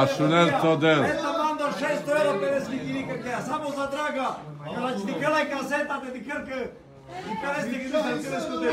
A Šuner to del. Eto mando 600 euro pereski kirika kja, samo za draga. Kada će ti krlaj kaseta, te ti krka. I kada ste gdje se krlaj skutio.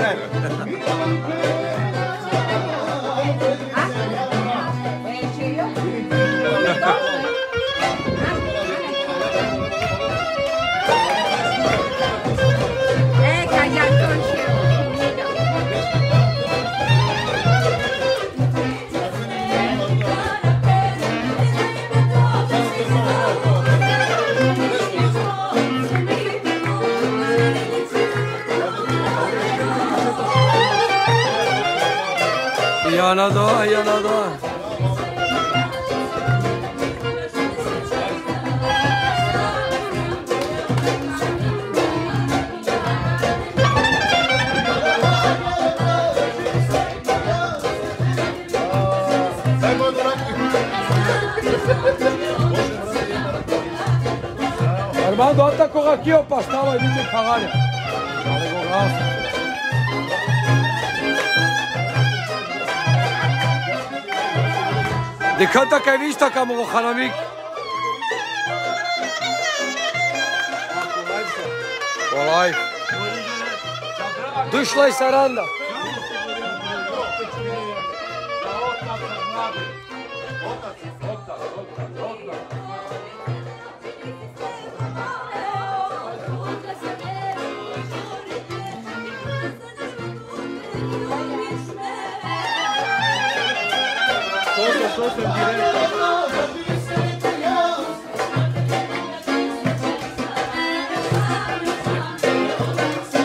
Yana doğa, yana doğa. Armando, anda com aqui, ó, pastel aí de caralho. Decanta que vista como Hanamik. Olay. Dışlay saranda.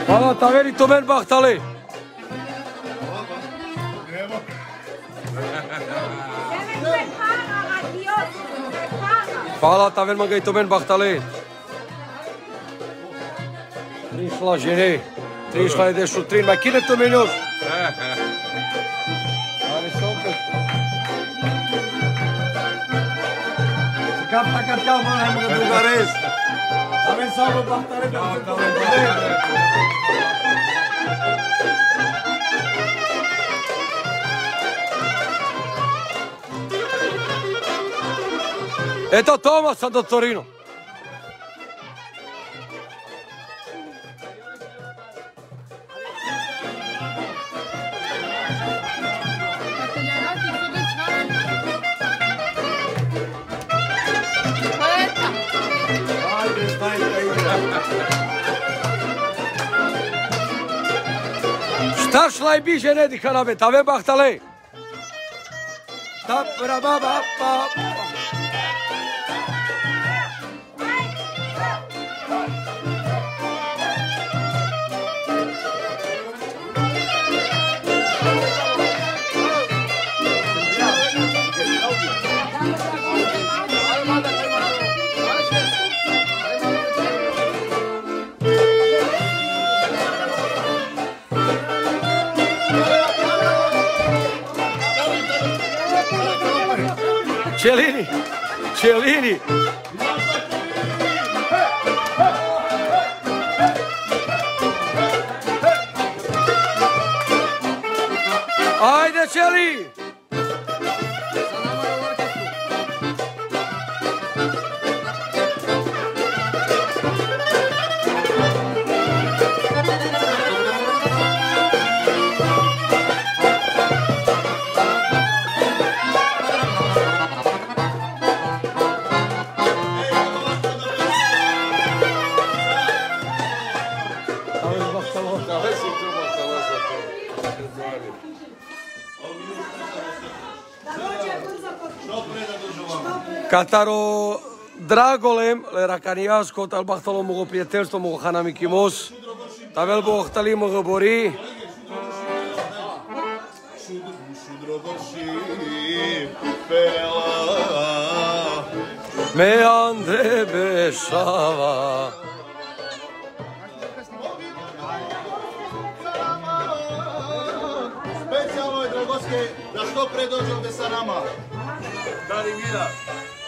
Hvala, taveri tomen bahtali. Hvala, taver magaj tomen bahtali. Trišla žene, trišla je dešu trin, ma kine to menjos. Kapta katka man hem ga drugares. Amen samo bahtare pe Eto Tomasa do Torino. slajbi žene dichala betave bachtale. Tap, da, ra, ba, ba, ba. Celini. Ajde, Celi! Κατάρο δράγολεμ, Λερακανιάς, Κοταλ Μπαχταλό μου γοπιετέρ στο μου χαναμικιμός. Τα βέλπο οχταλή μου γοπορεί. Με αντεπεσάβα. Specijalno je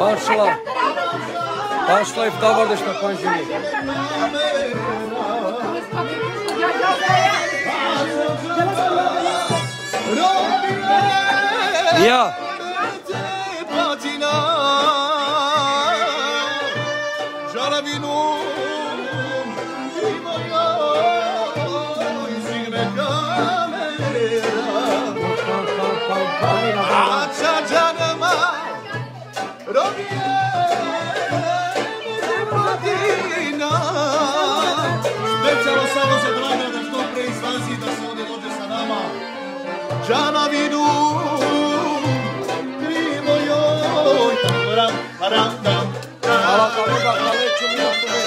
Başla. Başlayıp da kardeşine konjini. Ya. Yeah. Džana vidu Krivo joj Ram, Hvala, hvala, hvala, hvala, hvala, hvala,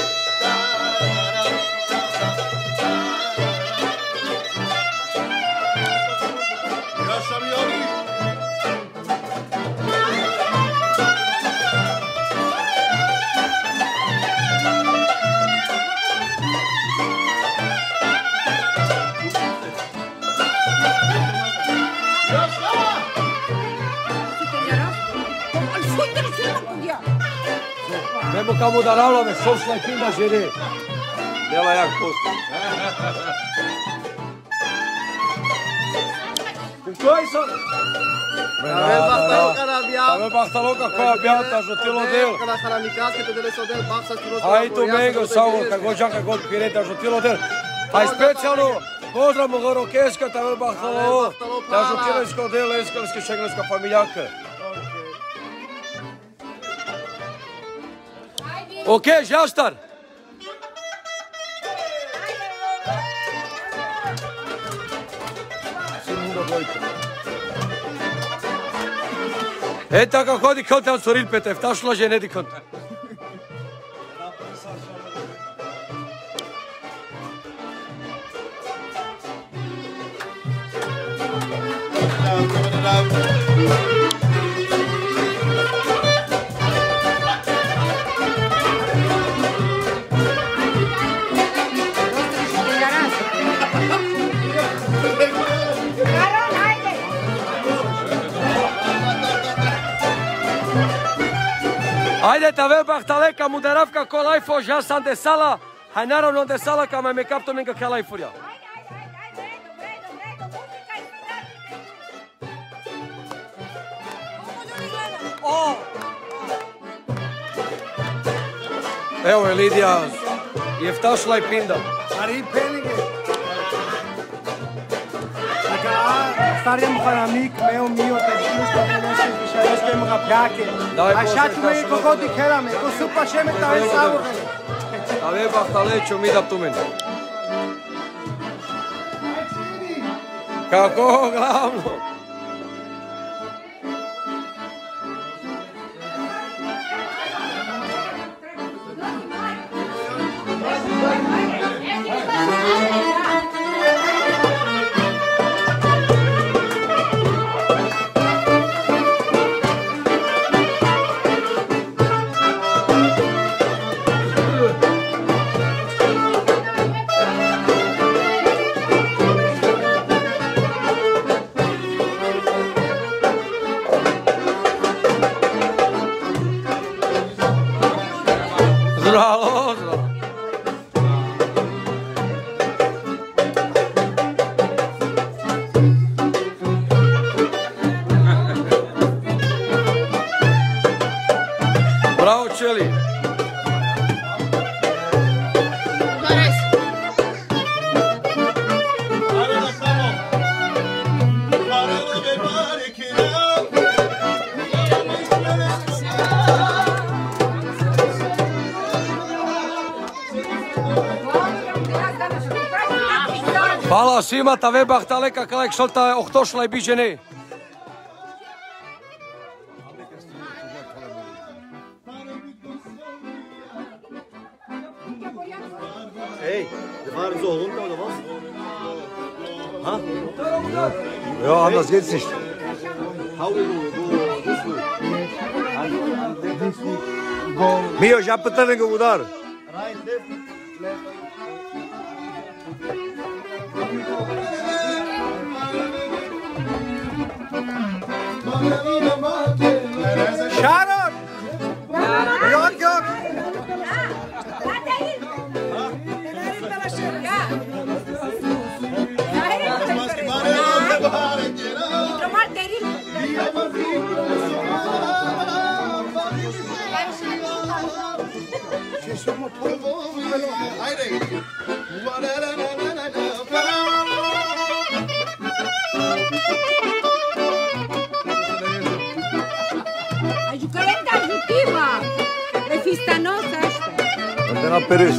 Nemo kamo da ravlame, sosla i pinda žene. Dela jak posto. Koji sam? Avem Bartolo Carabia. Ave Bartaloca koja bjata, žutilo del. La Saramicasche, te delle sodel, Barça, Stirosa, Aj tu mego, samo kako džaka god pireta, žutilo del. Aj specijalno, pozdrav Gorokeska, Tavel Bartolo, ta Океј, жаштар. Е така ходи контан со рилпете, вташ лаже не ди. Thank you. Φαίνεται βέβαια τα λέει καμούν τεράφκα κολλάει φωζιά σαν τεσάλα. Χανάρα νον τεσάλα καμέ με κάπτω μην καλά η φουρία. Εω Ελίδια, η εφτά σου λαϊ πίντα. Αρή Ari Penige. Стария муханамик, мео мио, те шилус па тенеше, вишарес ке муга пјаке. Дай, А Боже, шат ме каша, кого да. ти хераме, ко супа шеме таве саво. Tavel Bahtaleću mi da tumen. Kako glavno? נשים אתה ובכתה לקקלה כשלת אוכתו שלי בי שני. Hey, wir fahren so runter oder was? Ha? Ja, anders geht's nicht. How we go? Go this já patrnega udar. Sharon! Yok yok. Tomar teril. Pérez.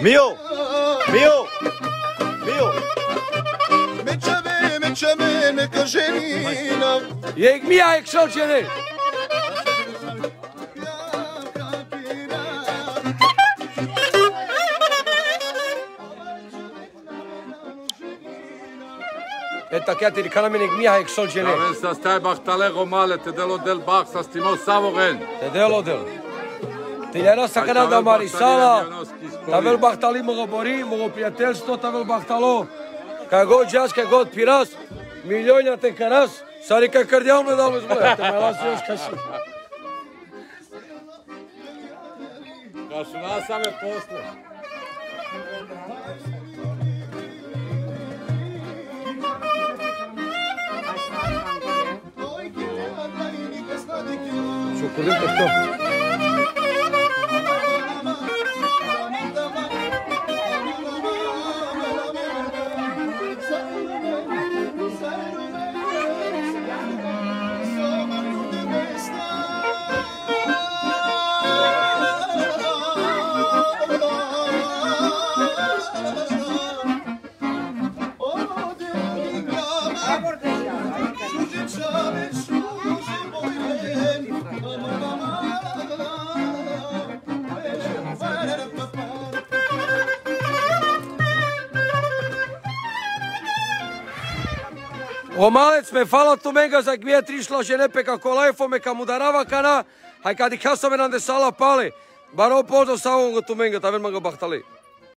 מיו! Mio! Mio! Mitschame, mitschame, ne koschenina. Jeg mi a eksochene. תקעתי לכאן המנהיג מי האקסול שלי. אבל ססטי בחתלך ומלט, תדל עוד דל בח, ססטימו סבורן. תדל עוד דל. Τελειανόσα κανέντα Μαρισάλα, τα βέλ μπαχταλή μογοπορή, μογοπριατέλστο, τα βέλ μπαχταλό. Καγό τζάς, καγό πειράς, μιλιόνια την καράς, σαρίκα καρδιά μου εδώ μας μπορεί. Τα μελάσου ως κασί. Κασουνάσαμε πόστες. Çok kurdum tuttum. Омалец ме фала туменга за гмија тришла жене пека колајфо ме камударава кана, хај кади касаме на десала пале. Баро позо само го туменга, тавен ма бахтали.